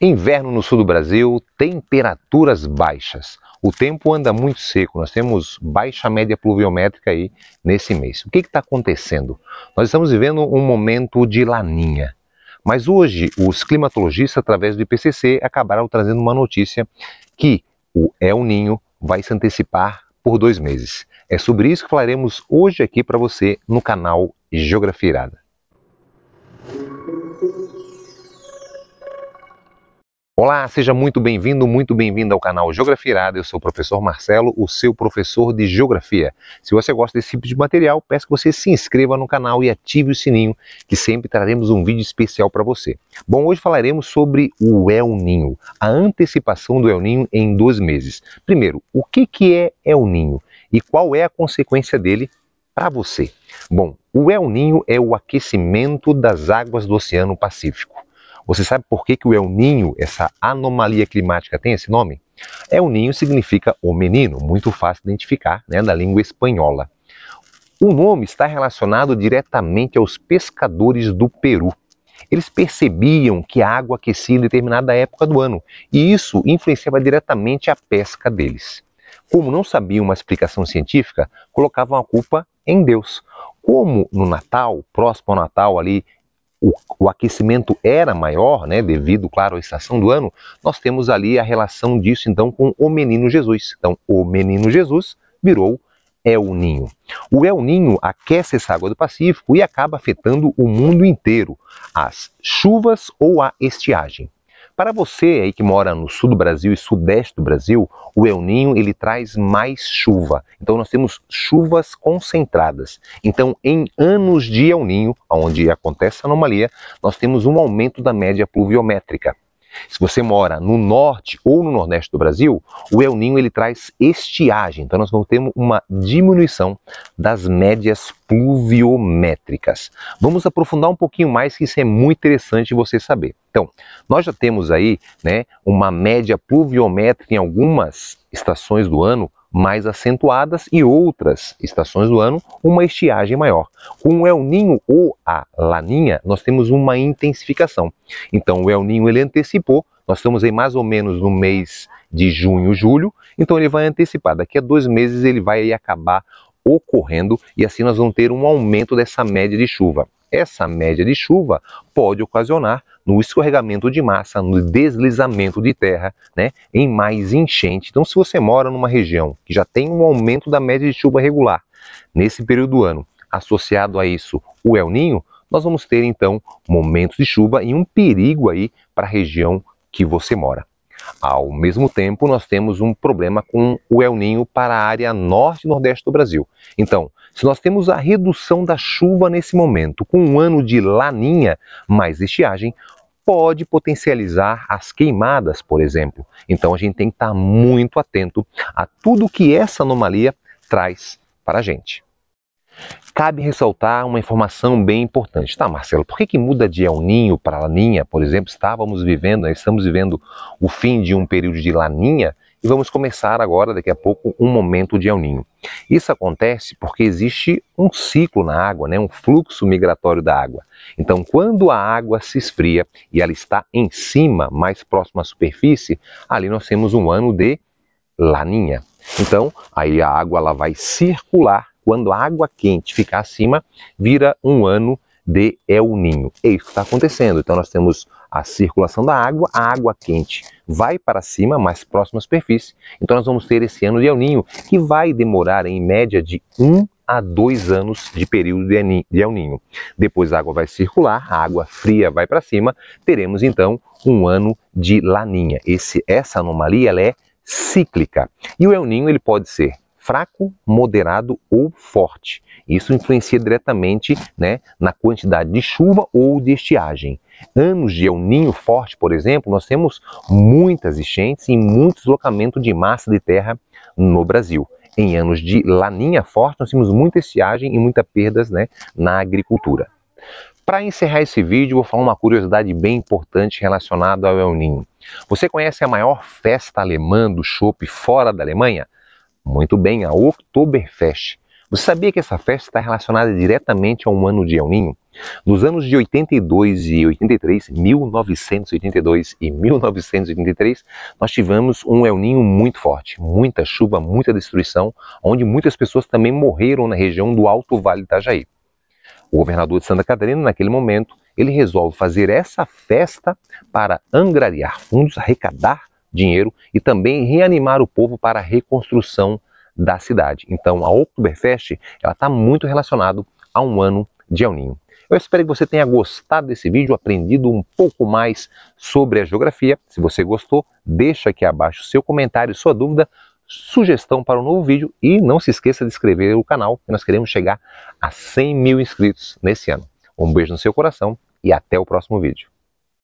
Inverno no sul do Brasil, temperaturas baixas. O tempo anda muito seco, nós temos baixa média pluviométrica aí nesse mês. O que está acontecendo? Nós estamos vivendo um momento de laninha. Mas hoje, os climatologistas, através do IPCC, acabaram trazendo uma notícia que o El Ninho vai se antecipar por dois meses. É sobre isso que falaremos hoje aqui para você no canal Geografia Irada. Olá, seja muito bem-vindo, muito bem-vindo ao canal Geografia Irada. Eu sou o professor Marcelo, o seu professor de Geografia. Se você gosta desse tipo de material, peço que você se inscreva no canal e ative o sininho, que sempre traremos um vídeo especial para você. Bom, hoje falaremos sobre o El Ninho, a antecipação do El Ninho em dois meses. Primeiro, o que, que é El Ninho e qual é a consequência dele para você? Bom, o El Ninho é o aquecimento das águas do Oceano Pacífico. Você sabe por que, que o El Ninho, essa anomalia climática, tem esse nome? El Ninho significa o menino, muito fácil de identificar, né, da língua espanhola. O nome está relacionado diretamente aos pescadores do Peru. Eles percebiam que a água aquecia em determinada época do ano e isso influenciava diretamente a pesca deles. Como não sabiam uma explicação científica, colocavam a culpa em Deus. Como no Natal, próximo ao Natal, ali o, o, aquecimento era maior, né, devido, claro, à estação do ano, nós temos ali a relação disso então com o menino Jesus. Então, o menino Jesus virou El Ninho. O El Ninho aquece essa água do Pacífico e acaba afetando o mundo inteiro, as chuvas ou a estiagem. Para você aí que mora no sul do Brasil e sudeste do Brasil, o El Ninho ele traz mais chuva. Então nós temos chuvas concentradas. Então em anos de El Ninho, onde acontece a anomalia, nós temos um aumento da média pluviométrica. Se você mora no norte ou no nordeste do Brasil, o El Ninho ele traz estiagem. Então nós vamos ter uma diminuição das médias pluviométricas. Vamos aprofundar um pouquinho mais, que isso é muito interessante você saber. Então, nós já temos aí, né, uma média pluviométrica em algumas estações do ano mais acentuadas e outras estações do ano uma estiagem maior. Com o El Ninho ou a Laninha, nós temos uma intensificação. Então o El Ninho ele antecipou, nós estamos aí mais ou menos no mês de junho, julho, então ele vai antecipar. Daqui a dois meses ele vai acabar ocorrendo e assim nós vamos ter um aumento dessa média de chuva. Essa média de chuva pode ocasionar no escorregamento de massa, no deslizamento de terra, né, em mais enchente. Então, se você mora numa região que já tem um aumento da média de chuva regular nesse período do ano, associado a isso o El Ninho, nós vamos ter então momentos de chuva e um perigo aí para a região que você mora. Ao mesmo tempo, nós temos um problema com o El Ninho para a área norte e nordeste do Brasil. Então, se nós temos a redução da chuva nesse momento, com um ano de laninha mais estiagem, pode potencializar as queimadas, por exemplo. Então a gente tem que estar muito atento a tudo que essa anomalia traz para a gente. Cabe ressaltar uma informação bem importante. Tá, Marcelo, por que, que muda de El Ninho para Laninha? Por exemplo, estávamos vivendo, estamos vivendo o fim de um período de Laninha e vamos começar agora, daqui a pouco, um momento de El Ninho. Isso acontece porque existe um ciclo na água, né, um fluxo migratório da água. Então, quando a água se esfria e ela está em cima, mais próximo à superfície, ali nós temos um ano de laninha. Então, aí a água ela vai circular. Quando a água quente ficar acima, vira um ano de El Ninho. É isso que está acontecendo. Então, nós temos a circulação da água, a água quente vai para cima, mais próximo à superfície. Então nós vamos ter esse ano de El Ninho, que vai demorar em média de um a dois anos de período de El Ninho. Depois a água vai circular, a água fria vai para cima, teremos então um ano de Laninha. Esse, essa anomalia ela é cíclica. E o El Ninho ele pode ser fraco, moderado ou forte. Isso influencia diretamente né, na quantidade de chuva ou de estiagem. Anos de El Ninho forte, por exemplo, nós temos muitas enchentes e muito deslocamento de massa de terra no Brasil. Em anos de Laninha forte, nós temos muita estiagem e muitas perdas né, na agricultura. Para encerrar esse vídeo, vou falar uma curiosidade bem importante relacionada ao El Ninho. Você conhece a maior festa alemã do chopp fora da Alemanha? Muito bem, a Oktoberfest. Você sabia que essa festa está relacionada diretamente a um ano de El Ninho? Nos anos de 82 e 83, 1982 e 1983, nós tivemos um El Ninho muito forte, muita chuva, muita destruição, onde muitas pessoas também morreram na região do Alto Vale Itajaí. O governador de Santa Catarina, naquele momento, ele resolve fazer essa festa para angariar fundos, arrecadar dinheiro e também reanimar o povo para a reconstrução da cidade. Então, a Oktoberfest está muito relacionado a um ano de El Ninho. Eu espero que você tenha gostado desse vídeo, aprendido um pouco mais sobre a geografia. Se você gostou, deixa aqui abaixo seu comentário, sua dúvida, sugestão para um novo vídeo e não se esqueça de inscrever no canal, nós queremos chegar a 100 mil inscritos nesse ano. Um beijo no seu coração e até o próximo vídeo.